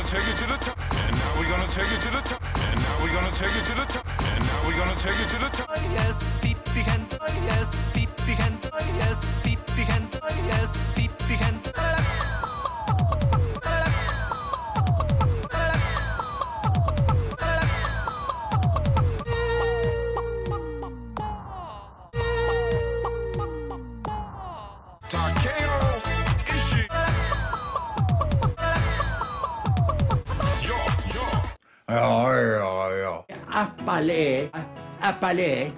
gonna take it to the top. And now we're gonna take it to the top. And now we're gonna take it to the top. And now we're gonna take it to the top. Oh, yes, Pippi kan, oh, yes, Pippi kan, oh, yes, Pippi kan, yes, Pippi kan. Takeo Apalé, apalé,